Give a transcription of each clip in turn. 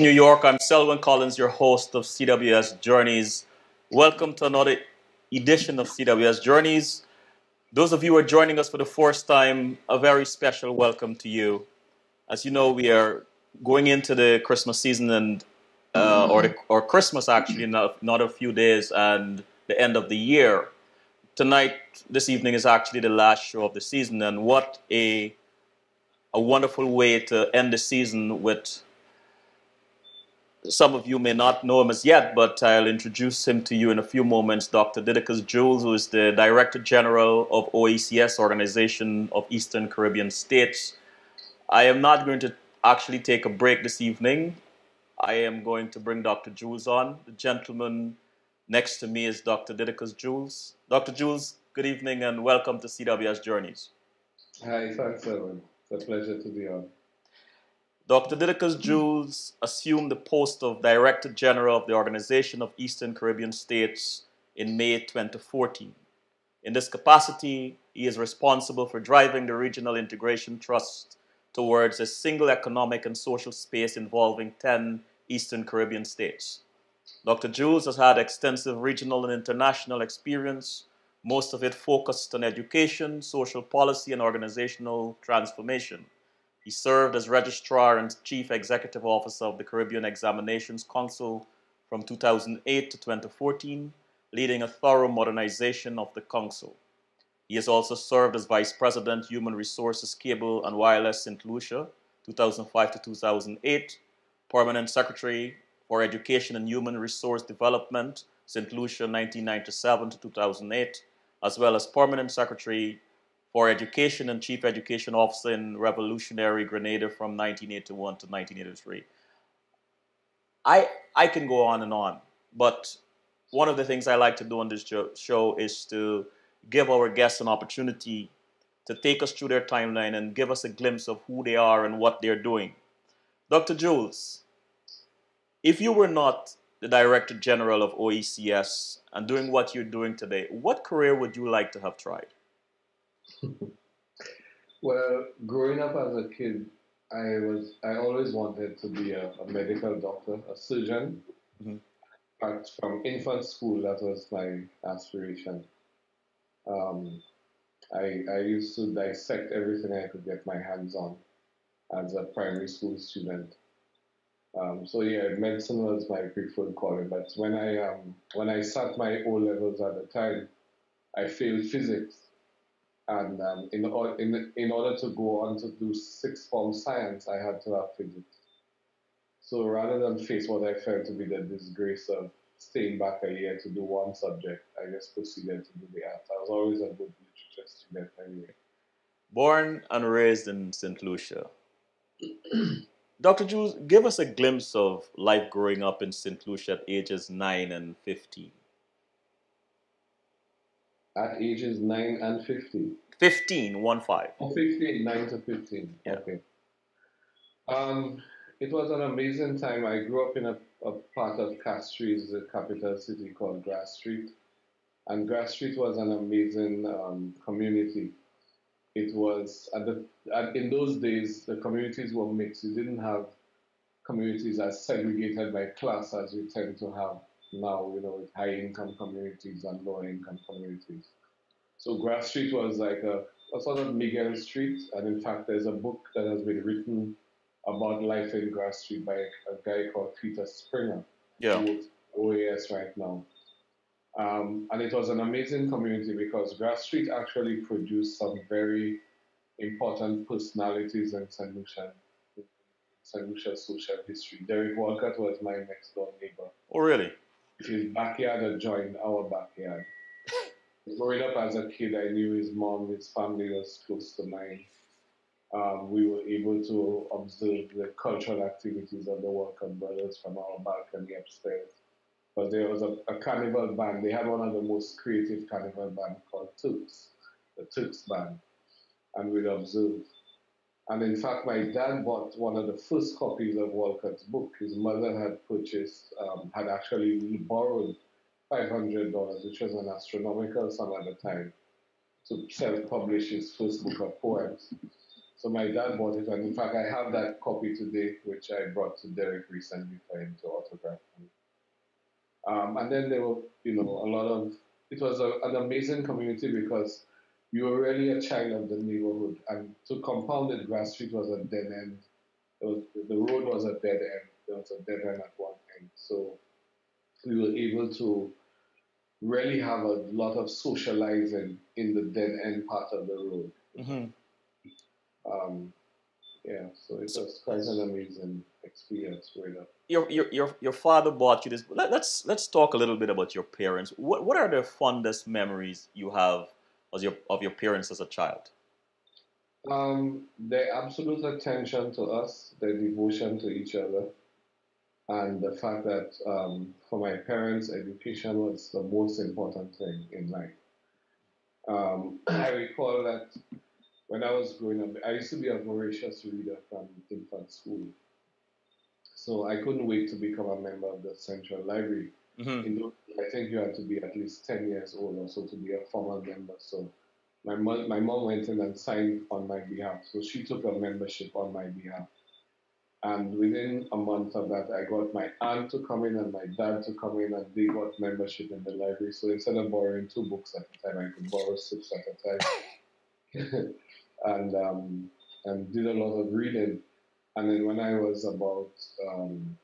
New York, I'm Selwyn Collins, your host of CWS Journeys. Welcome to another edition of CWS Journeys. Those of you who are joining us for the first time, a very special welcome to you. As you know, we are going into the Christmas season and uh, or the, or Christmas actually, not, not a few days, and the end of the year. Tonight, this evening is actually the last show of the season, and what a a wonderful way to end the season with some of you may not know him as yet, but I'll introduce him to you in a few moments. Dr. Didacus Jules, who is the Director General of OECS, Organization of Eastern Caribbean States. I am not going to actually take a break this evening. I am going to bring Dr. Jules on. The gentleman next to me is Dr. Didacus Jules. Dr. Jules, good evening and welcome to CWS Journeys. Hi, thanks, Evan. It's a pleasure to be on. Dr. Didacus Jules assumed the post of Director General of the Organization of Eastern Caribbean States in May 2014. In this capacity, he is responsible for driving the Regional Integration Trust towards a single economic and social space involving 10 Eastern Caribbean states. Dr. Jules has had extensive regional and international experience, most of it focused on education, social policy, and organizational transformation. He served as Registrar and Chief Executive Officer of the Caribbean Examinations Council from 2008 to 2014, leading a thorough modernization of the council. He has also served as Vice President, Human Resources, Cable and Wireless St. Lucia, 2005 to 2008, Permanent Secretary for Education and Human Resource Development, St. Lucia, 1997 to 2008, as well as Permanent Secretary for Education and Chief Education Officer in Revolutionary Grenada from 1981 to 1983. I, I can go on and on, but one of the things I like to do on this show is to give our guests an opportunity to take us through their timeline and give us a glimpse of who they are and what they're doing. Dr. Jules, if you were not the Director General of OECS and doing what you're doing today, what career would you like to have tried? Well, growing up as a kid, I was I always wanted to be a, a medical doctor, a surgeon. Mm-hmm. But from infant school, that was my aspiration. Um, I, I used to dissect everything I could get my hands on as a primary school student. Um, so yeah, medicine was my preferred calling. But when I um, when I sat my O levels at the time, I failed physics and um, in, in, in order to go on to do sixth form science, I had to have physics. So rather than face what I felt to be the disgrace of staying back a year to do one subject, I just proceeded to do the arts. I was always a good literature student anyway. Born and raised in St. Lucia. Dr. Jules, give us a glimpse of life growing up in St. Lucia at ages 9 and 15 at ages 9 and 15? 15, 1 5. Oh, 15, 9 to 15. Yeah. Okay. Um, it was an amazing time. I grew up in a, a part of Castries, the capital city called Grass Street. And Grass Street was an amazing um, community. It was, at the, at, in those days, the communities were mixed. You didn't have communities as segregated by class as you tend to have now, you know, with high income communities and low income communities. So Grass Street was like a, a sort of Miguel Street, and in fact, there's a book that has been written about life in Grass Street by a guy called Peter Springer, yeah. who's OAS right now. Um, and it was an amazing community because Grass Street actually produced some very important personalities in St. Lucia, St. Lucia social history. Derek Walcott was my next door neighbor. Oh, really? His backyard adjoined our backyard. Growing up as a kid, I knew his mom, his family was close to mine. Um, we were able to observe the cultural activities of the Walcott brothers from our balcony upstairs. But there was a, a, carnival band. They had one of the most creative carnival bands called Turks, the Turks band. And we'd observe. And in fact, my dad bought one of the first copies of Walcott's book. His mother had purchased, um, had actually borrowed $500, which was an astronomical sum at the time, to self-publish his first book of poems. so my dad bought it, and in fact, I have that copy today, which I brought to Derek recently for him to autograph. Um, and then there were, you know, a lot of. It was a, an amazing community because you were really a child of the neighborhood, and to compound it, Grass Street was a dead end. Was, the road was a dead end. There was a dead end at one end, so we were able to really have a lot of socializing in the dead end part of the road. Mm-hmm. Um, yeah, so it was quite an amazing experience growing up. Your, your, your, your father bought you this. Let, us let's talk a little bit about your parents. What, what are the fondest memories you have of your, of your parents as a child? Um, their absolute attention to us, their devotion to each other, and the fact that um, for my parents, education was the most important thing in life. Um, I recall that when I was growing up, I used to be a voracious reader from infant school. So I couldn't wait to become a member of the Central Library. Mm-hmm. I think you had to be at least 10 years old or so to be a formal member. So my mom, my mom went in and signed on my behalf. So she took a membership on my behalf. And within a month of that, I got my aunt to come in and my dad to come in, and they got membership in the library. So instead of borrowing two books at a time, I could borrow six at a time, and um, and did a lot of reading. And then when I was about um,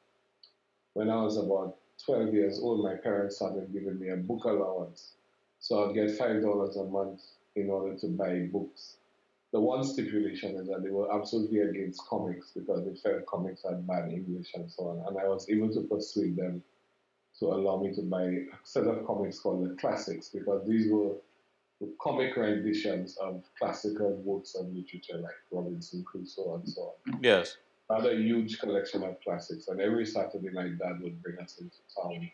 when I was about 12 years old, my parents started giving me a book allowance. So I'd get five dollars a month in order to buy books. The one stipulation is that they were absolutely against comics because they felt comics had bad English and so on. And I was able to persuade them to allow me to buy a set of comics called the classics because these were comic renditions of classical works of literature like Robinson Crusoe and so on. Yes. Had a huge collection of classics, and every Saturday night, Dad would bring us into town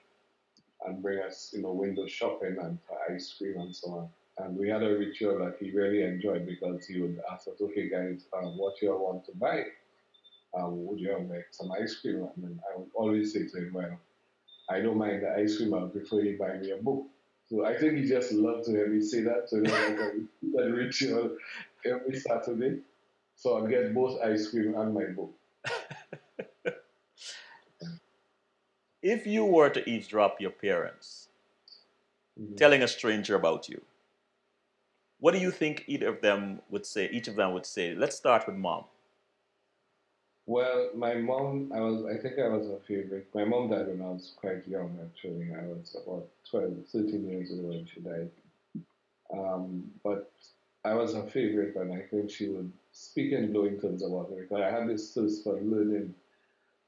and bring us, you know, window shopping and ice cream and so on. And we had a ritual that he really enjoyed because he would ask us, okay, guys, um, what you want to buy? Um, would you like some ice cream? And then I would always say to him, well, I don't mind the ice cream, I prefer you buy me a book. So I think he just loved to hear me say that. It was like a, ritual every Saturday. So I'd get both ice cream and my book. If you were to eavesdrop your parents, mm-hmm. telling a stranger about you, what do you think either of them would say? Each of them would say. Let's start with mom. Well, my mom, I was, I think I was her favorite. My mom died when I was quite young, actually. I was about 12, 13 years old when she died. Um, but I was her favorite, and I think she would speak in glowing terms about me because I had this thirst for learning.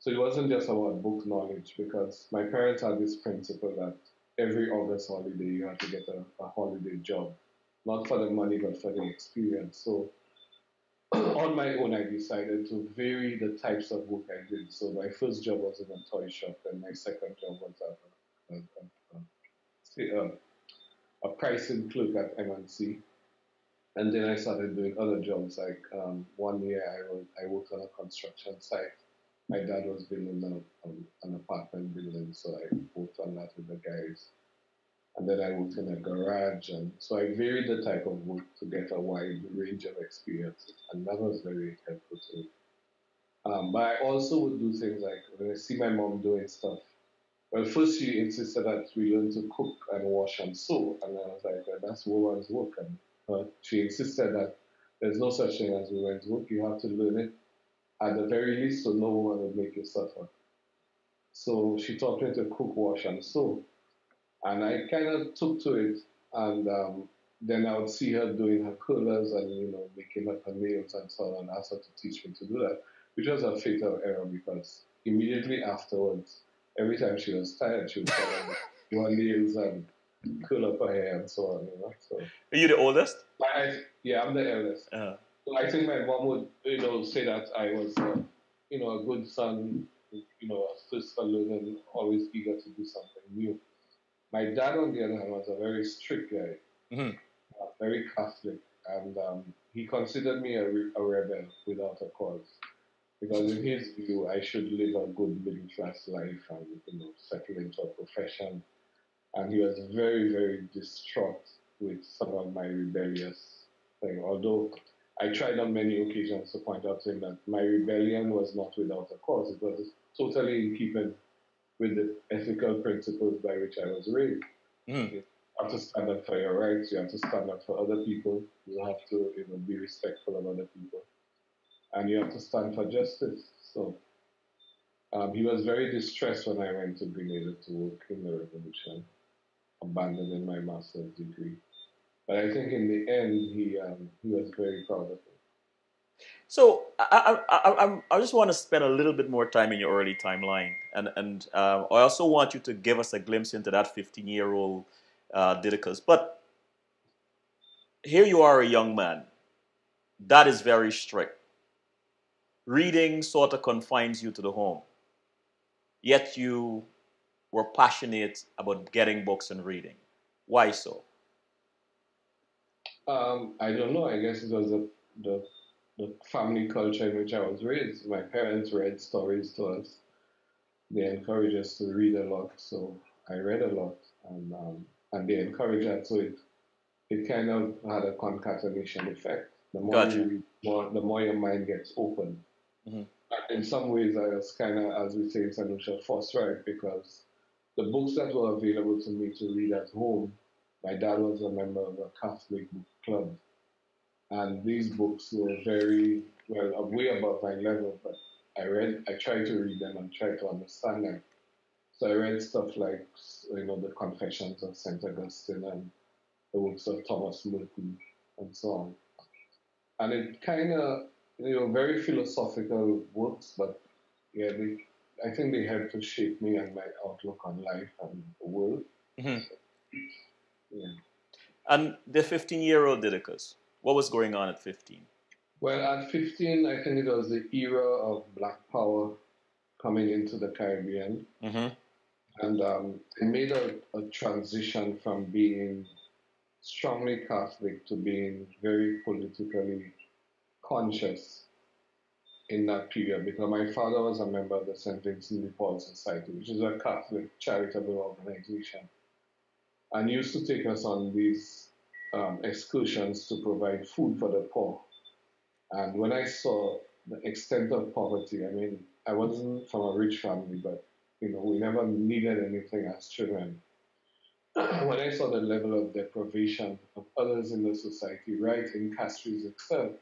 So it wasn't just about book knowledge, because my parents had this principle that every August holiday you have to get a, a holiday job not for the money, but for the experience. So on my own, I decided to vary the types of work I did. So my first job was in a toy shop, and my second job was at a, a, a, a pricing clerk at M&C. And then I started doing other jobs. Like um, one year, I, was, I worked on a construction site. My dad was building a, um, an apartment building, so I worked on that with the guys. And then I worked in a garage. And so I varied the type of work to get a wide range of experiences. And that was very helpful to me. Um, but I also would do things like when I see my mom doing stuff. Well, first she insisted that we learn to cook and wash and sew. And I was like, well, that's woman's work. And uh, she insisted that there's no such thing as women's work. You have to learn it at the very least so no woman would make you suffer. So she taught me to cook, wash, and sew. And I kind of took to it, and um, then I would see her doing her colors and you know making up her nails and so on, and ask her to teach me to do that, which was a fatal error because immediately afterwards, every time she was tired, she would do her nails and curl up her hair and so on. You know, so. Are you the oldest? I, yeah, I'm the eldest. Uh-huh. So I think my mom would, you know, say that I was, uh, you know, a good son, you know, a for learning, always eager to do something new. My dad, on the other hand, was a very strict guy, mm-hmm. uh, very Catholic, and um, he considered me a, re- a, rebel without a cause. Because in his view, I should live a good middle class life and you know settle into a profession. And he was very, very distraught with some of my rebellious thing. Although I tried on many occasions to point out to him that my rebellion was not without a cause. It was totally in keeping with the ethical principles by which I was raised. Mm. You have to stand up for your rights. You have to stand up for other people. You have to you know, be respectful of other people. And you have to stand for justice. So um, he was very distressed when I went to Grenada to work in the revolution, abandoning my master's degree. But I think in the end, he um, he was very proud of it. So I, I, I, I, just want to spend a little bit more time in your early timeline, and and uh, I also want you to give us a glimpse into that 15 year old uh, Didacus. But here you are, a young man. That is very strict. Reading sort of confines you to the home. Yet you were passionate about getting books and reading. Why so? Um, I don't know. I guess it was the, the, the family culture in which I was raised. My parents read stories to us. They encouraged us to read a lot, so I read a lot, and um, and they encouraged that. So it it kind of had a concatenation effect. The more gotcha. you read, more, the more your mind gets open. Mm-hmm. In some ways, I was kind of, as we say in St. Lucia, forced right because the books that were available to me to read at home my dad was a member of a Catholic book club, and these books were very well way above my level. But I read, I tried to read them and try to understand them. So I read stuff like you know the Confessions of Saint Augustine and the works of Thomas Merton and so on. And it kind of you know very philosophical works, but yeah, they, I think they helped to shape me and my outlook on life and the world. Mm-hmm. Yeah. And the 15 year old Didacus, what was going on at 15? Well, at 15, I think it was the era of Black Power coming into the Caribbean. Mm-hmm. And um, it made a, a transition from being strongly Catholic to being very politically conscious in that period because my father was a member of the St. Vincent de Paul Society, which is a Catholic charitable organization and used to take us on these um, excursions to provide food for the poor. And when I saw the extent of poverty, I mean, I wasn't from a rich family, but you know, we never needed anything as children. when I saw the level of deprivation of others in the society, right in Castries itself,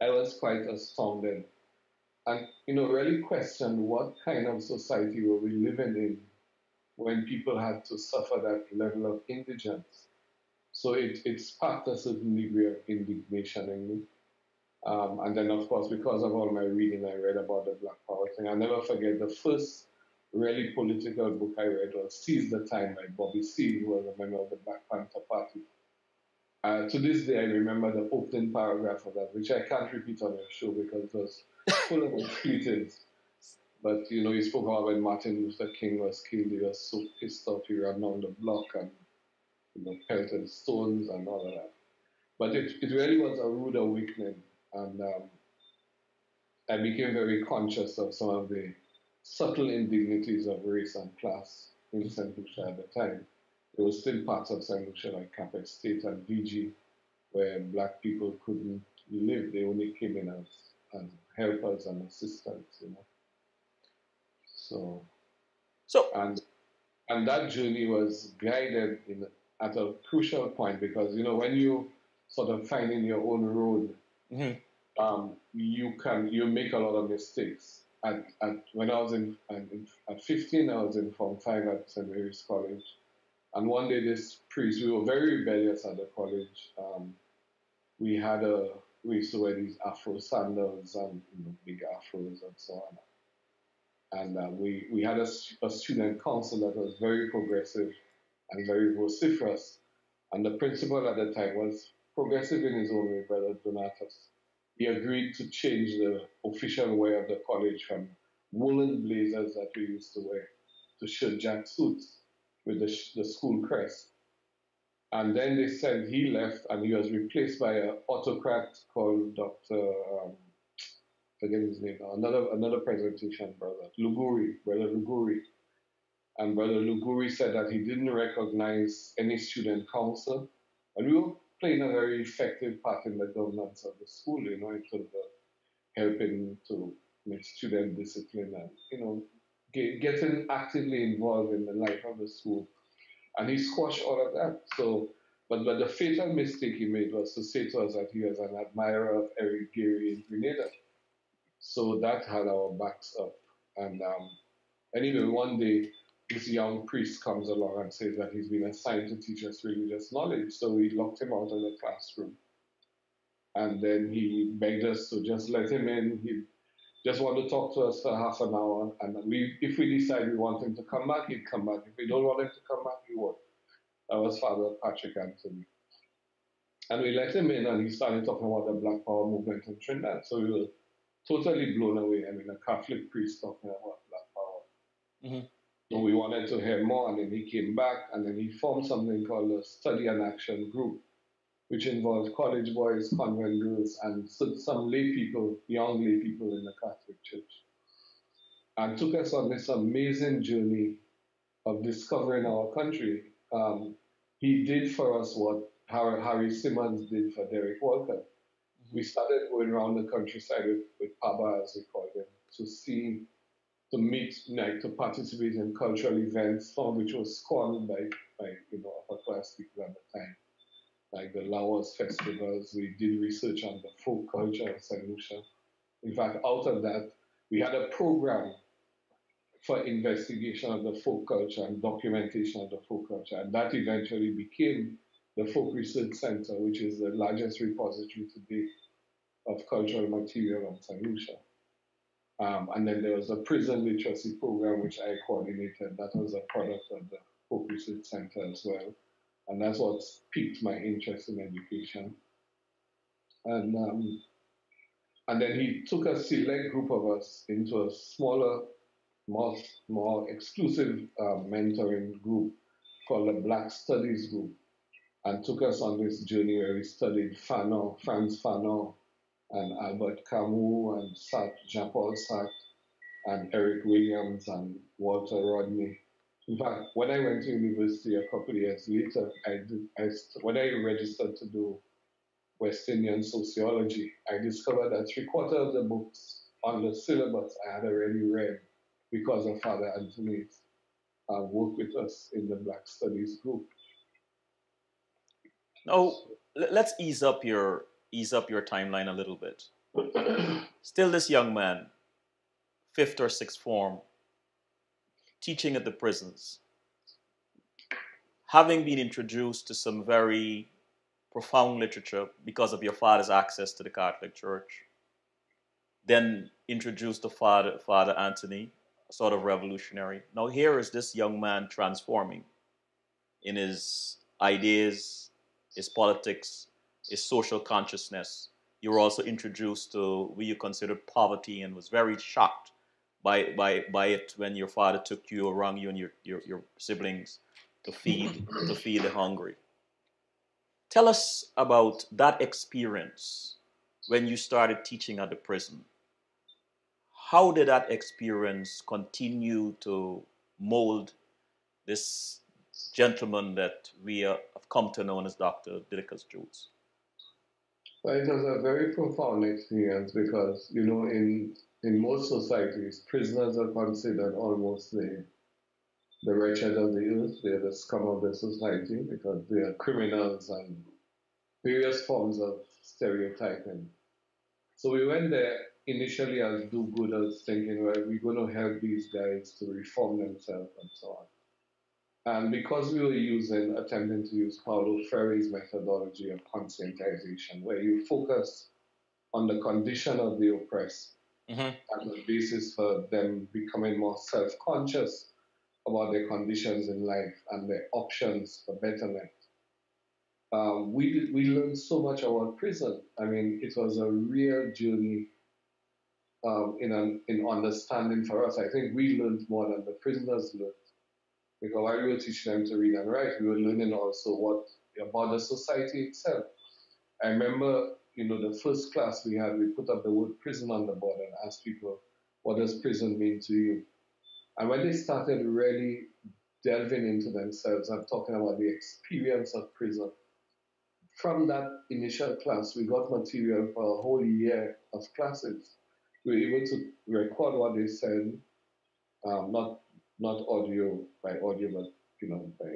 I was quite astounded and you know really questioned what kind of society were we living in when people had to suffer that level of indigence. So it, it sparked a certain degree of indignation in me. Um, and then, of course, because of all my reading, I read about the Black Power thing. I'll never forget the first really political book I read was Seize the Time by Bobby Seale, who was a member of the Black Panther Party. Uh, to this day, I remember the opening paragraph of that, which I can't repeat on your show because it was full of expletives. But you know, he spoke about when Martin Luther King was killed, he was so pissed off he ran down the block and you know, pelted stones and all of that. But it, it really was a rude awakening, and um, I became very conscious of some of the subtle indignities of race and class in St. Lucia at the time. There were still parts of St. Lucia like Cap Estate and Vigie where black people couldn't live. They only came in as, as helpers and assistants, you know. So, so and and that journey was guided in at a crucial point because you know when you sort of finding your own road, mm-hmm. um, you can you make a lot of mistakes. At, at when I was in, in at 15, I was in Form Five at St Mary's College, and one day this priest, we were very rebellious at the college. Um, we had a we used to wear these Afro sandals and you know, big afros and so on. And uh, we, we had a, a, student council that was very progressive and very vociferous. And the principal at the time was progressive in his own way, Brother Donatus. He agreed to change the official wear of the college from woolen blazers that we used to wear to shirt jack suits with the, the school crest. And then they said he left and he was replaced by an autocrat called Dr. Um, forget his name now, another another presentation, brother Luguri, brother Luguri. And brother Luguri said that he didn't recognize any student council. And we were playing a very effective part in the governance of the school, you know, in terms of helping to make student discipline and, you know, get, getting actively involved in the life of the school. And he squashed all of that. So, but, but the fatal mistake he made was to say to us that he was an admirer of Eric Gairy in Grenada. So that had our backs up. And um, anyway, one day this young priest comes along and says that he's been assigned to teach us religious knowledge. So we locked him out of the classroom. And then he begged us to just let him in. He just wanted to talk to us for half an hour. And we, if we decide we want him to come back, he'd come back. If we don't want him to come back, he won't. That was Father Patrick Anthony. And we let him in and he started talking about the Black Power movement in Trinidad. So we were totally blown away. I mean, a Catholic priest talking about Black Power. Mm-hmm. So we wanted to hear more, and then he came back, and then he formed something called a Study and Action Group, which involved college boys, convent girls, and some lay people, young lay people in the Catholic Church, and took us on this amazing journey of discovering our country. Um, he did for us what Harry, Harry Simmons did for Derek Walcott. We started going around the countryside with, with Paba, as we call them, to see to meet, like to participate in cultural events, some of which was scorned by, by you know, upper class people at the time, like the Lawas festivals. We did research on the folk culture of St. Lucia. In fact, out of that, we had a program for investigation of the folk culture and documentation of the folk culture, and that eventually became the Folk Research Center, which is the largest repository today of cultural material St. Lucia. Um, and then there was a prison literacy program which I coordinated. That was a product of the Folk Research Center as well. And that's what piqued my interest in education. And um, and then he took a select group of us into a smaller, more, more exclusive uh, mentoring group called the Black Studies Group and took us on this journey where we studied Fanon, Frantz Fanon, and Albert Camus and Sartre, Jean-Paul Sartre and Eric Williams and Walter Rodney. In fact, when I went to university a couple of years later, I did, I, when I registered to do West Indian sociology, I discovered that three quarters of the books on the syllabus I had already read because of Father Anthony's uh, work with us in the Black Studies group. Oh, now, let's ease up your ease up your timeline a little bit. Still, this young man, fifth or sixth form, teaching at the prisons, having been introduced to some very profound literature because of your father's access to the Catholic Church, then introduced to Father, Father Anthony, a sort of revolutionary. Now, here is this young man transforming in his ideas, his politics, is social consciousness. You were also introduced to what you considered poverty and was very shocked by, by, by it when your father took you around you and your, your, your siblings to feed, to feed the hungry. Tell us about that experience when you started teaching at the prison. How did that experience continue to mold this gentleman that we have come to know as Dr. Didacus Jules? Well, it was a very profound experience because, you know, in in most societies, prisoners are considered almost the the wretched of the earth. They're the scum of the society because they are criminals and various forms of stereotyping. So we went there initially as do-gooders, thinking, well, we're going to help these guys to reform themselves and so on. And because we were using, attempting to use Paulo Freire's methodology of conscientization, where you focus on the condition of the oppressed mm-hmm. as a basis for them becoming more self-conscious about their conditions in life and their options for betterment. Um, we we learned so much about prison. I mean, it was a real journey um, in an, in understanding for us. I think we learned more than the prisoners learned because we were teaching them to read and write, we were learning also what about the society itself. I remember, you know, the first class we had, we put up the word prison on the board and asked people, what does prison mean to you? And when they started really delving into themselves I'm talking about the experience of prison, from that initial class, we got material for a whole year of classes. We were able to record what they said, um, not not audio by audio, but you know by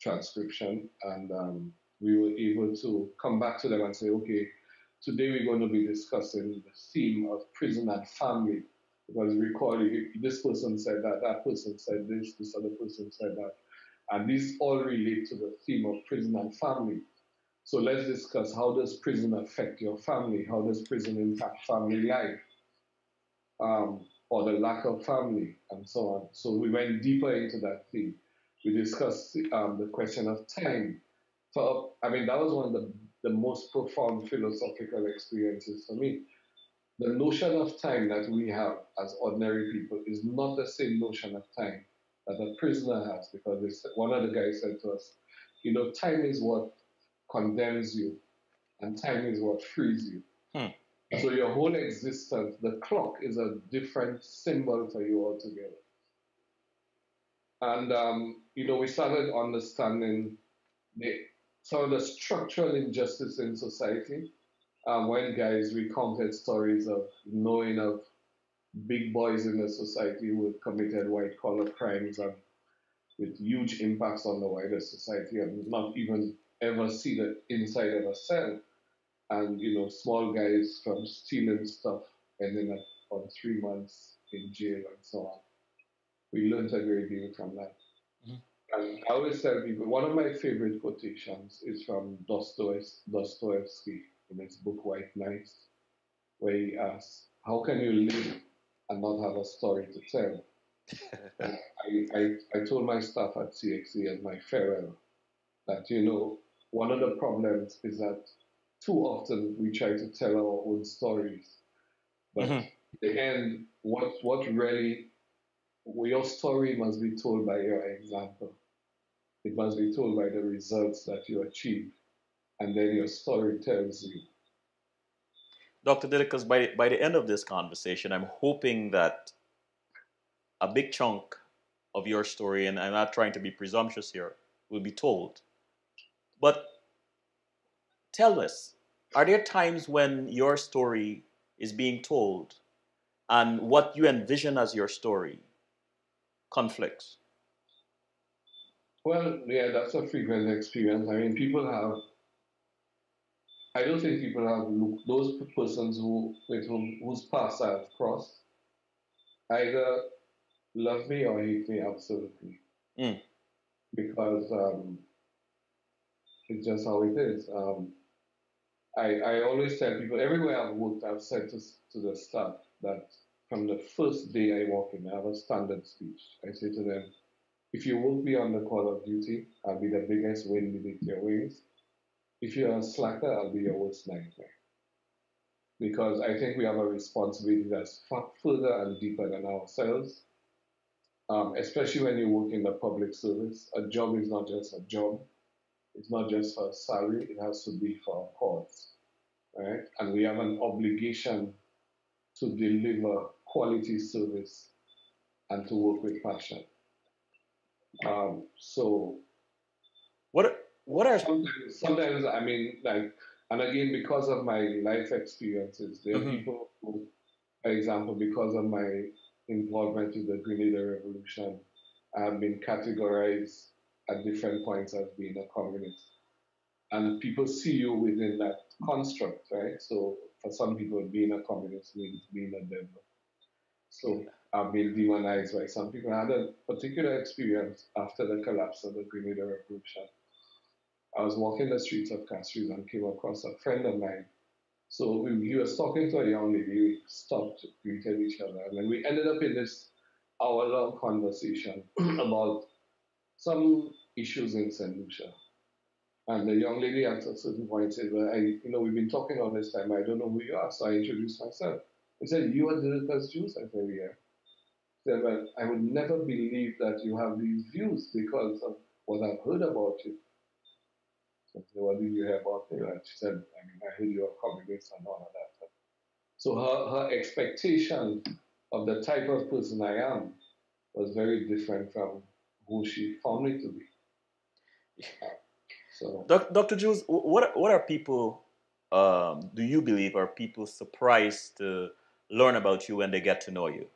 transcription, and um, we were able to come back to them and say, okay, today we're going to be discussing the theme of prison and family. Because recall, this person said that, that person said this, this other person said that. And these all relate to the theme of prison and family. So let's discuss how does prison affect your family? How does prison impact family life? Um, or the lack of family, and so on. So we went deeper into that theme. We discussed um, the question of time. For, I mean, that was one of the, the most profound philosophical experiences for me. The notion of time that we have as ordinary people is not the same notion of time that a prisoner has, because one of the guys said to us, you know, time is what condemns you, and time is what frees you. Hmm. So your whole existence, the clock is a different symbol for you altogether. And um, you know, we started understanding the some of the structural injustice in society. Um, when guys recounted stories of knowing of big boys in the society who had committed white collar crimes and with huge impacts on the wider society and not even ever see the inside of a cell. And you know, small guys from stealing stuff ending up on three months in jail and so on we learned a great deal from that. Mm-hmm. And I always tell people one of my favorite quotations is from Dostoevsky in his book White Nights, where he asks, How can you live and not have a story to tell? I, I, I told my staff at CXC as my farewell that, you know, one of the problems is that too often we try to tell our own stories. But mm-hmm. in the end, what, what really your story must be told by your example. It must be told by the results that you achieve. And then your story tells you. Dr. Didacus, by, by the end of this conversation, I'm hoping that a big chunk of your story, and I'm not trying to be presumptuous here, will be told. But tell us, are there times when your story is being told and what you envision as your story conflicts? Well, yeah, that's a frequent experience. I mean, people have. I don't think people have looked those persons who with whom whose paths I have crossed either love me or hate me absolutely, mm. because um, it's just how it is. Um, I I always tell people everywhere I've worked, I've said to to the staff that from the first day I walk in, I have a standard speech. I say to them, if you won't be on the call of duty, I'll be the biggest wind beneath your wings. If you're a slacker, I'll be your worst nightmare. Because I think we have a responsibility that's far further and deeper than ourselves. Um, especially when you work in the public service, a job is not just a job. It's not just for salary, it has to be for a cause. Right? And we have an obligation to deliver quality service and to work with passion. Um, so, what what are sometimes, sometimes, I mean like, and again because of my life experiences, there are mm-hmm. people who, for example, because of my involvement in the Grenada Revolution, I have been categorized at different points as being a communist, and people see you within that construct, right? So for some people, being a communist means being a devil. So I've been demonized by some people. I had a particular experience after the collapse of the Grenada Revolution. I was walking the streets of Castries and came across a friend of mine. So we, he was talking to a young lady. We stopped, greeted each other, and then we ended up in this hour-long conversation about some issues in St. Lucia. And the young lady at a certain point said, Well, uh, I, you know, we've been talking all this time. I don't know who you are. So I introduced myself. He said, You are Didacus Jules? I said, Yeah. He said, Well, I would never believe that you have these views because of what I've heard about you. So I said, What did you hear about me? And she said, I mean, I heard you're communist and all of that. So her, her expectation of the type of person I am was very different from who she found me to be. So, Dr. Jules, what what are people? Um, do you believe are people surprised to learn about you when they get to know you?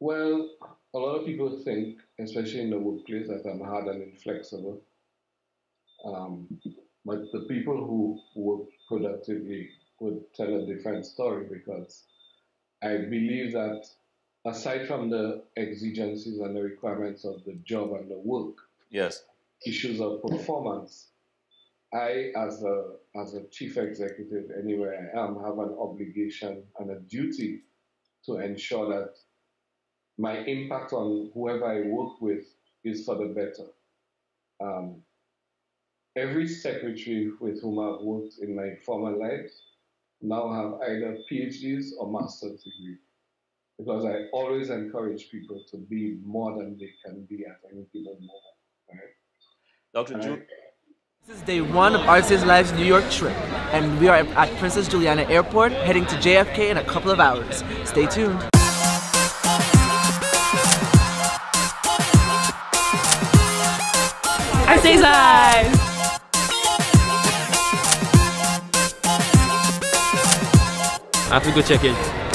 Well, a lot of people think, especially in the workplace, that I'm hard and inflexible. Um, but the people who work productively would tell a different story because I believe that aside from the exigencies and the requirements of the job and the work, yes, issues of performance, I, as a as a chief executive anywhere I am, have an obligation and a duty to ensure that my impact on whoever I work with is for the better. Um, every secretary with whom I've worked in my former life now have either PhDs or master's degree because I always encourage people to be more than they can be at any given moment. Right? Dr. Ju- this is day one of Artist Live's New York trip, and we are at Princess Juliana Airport heading to JFK in a couple of hours. Stay tuned. Artist Live! I have to go check in.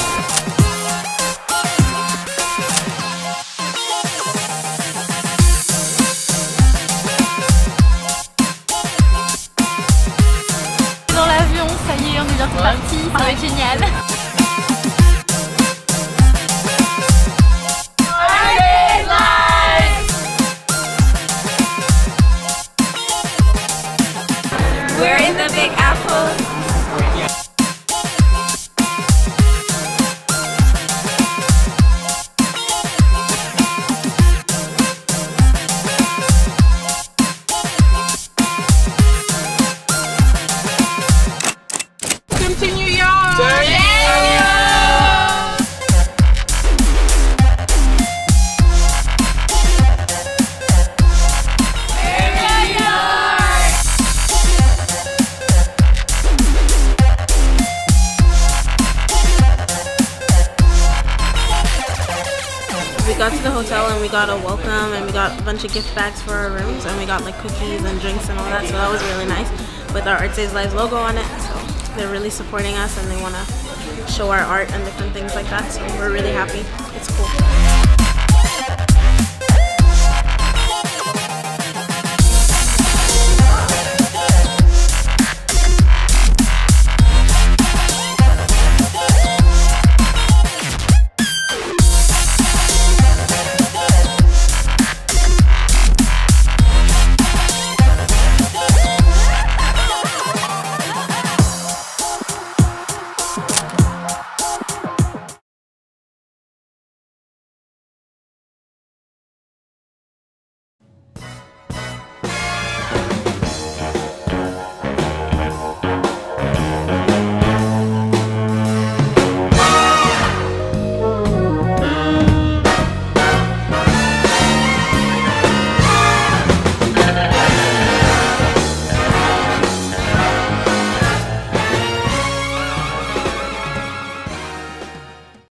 Gift bags for our rooms and we got like cookies and drinks and all that. So that was really nice with our Art Saves Lives logo on it. So they're really supporting us and they want to show our art and different things like that. So we're really happy. It's cool.